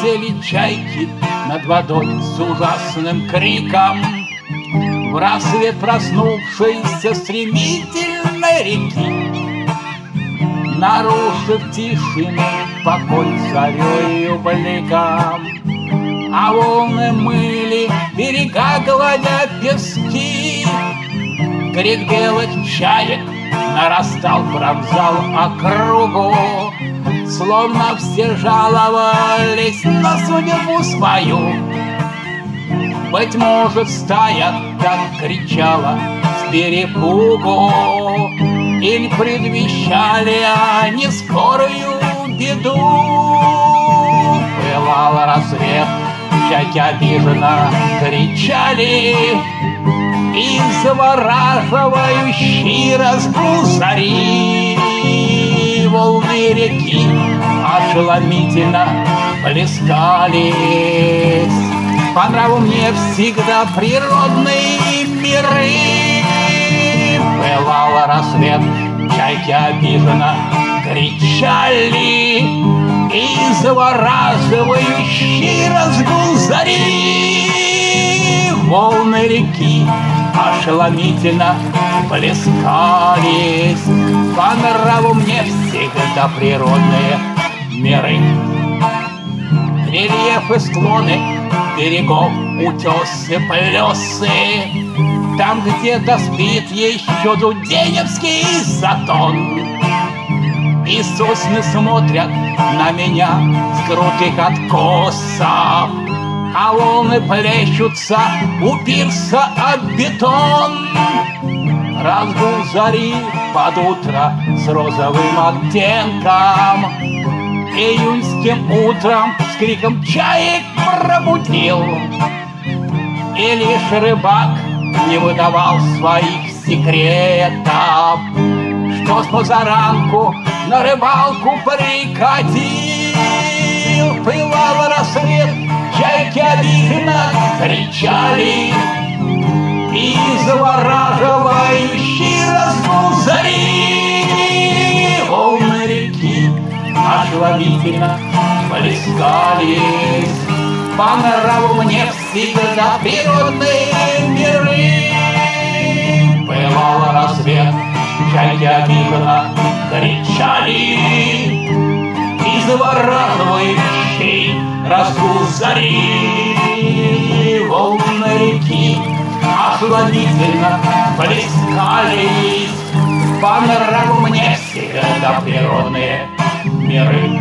Летели чайки над водой с ужасным криком. В рассвет проснувшейся стремительной реки Нарушив тишину, покой зарею бликом А волны мыли берега, гладя пески. Крик белых чаек нарастал, пронзал округу Словно все жаловались на судьбу свою. Быть может, стая так кричала с перепугу Или предвещали они скорую беду. Пылал рассвет, чайки обиженно кричали И завораживающий разгул зари волны реки ошеломительно плескались. По нраву мне всегда природные миры. Пылал рассвет, чайки обиженно кричали, И завораживающий разгул зари волны реки ошеломительно плескались. По нраву мне всегда природные миры. Рельефы, склоны, берегов, утесы, плесы. Там где-то спит еще дуденевский затон. И сосны смотрят на меня с крутых откосов. А волны плещутся у пирса об бетон. Разгул зари под утро с розовым оттенком. Июньским утром с криком чаек пробудил! И лишь рыбак не выдавал своих секретов Что с позаранку на рыбалку прикатил чайки обидно кричали И завораживающий разгул зари Волны реки ошеломительно плескались. По нраву мне всегда природные миры. Пылал рассвет, чайки обидно кричали. И завораживающий разгул зари. Волны реки охладительно плескались. По нраву мне всегда природные миры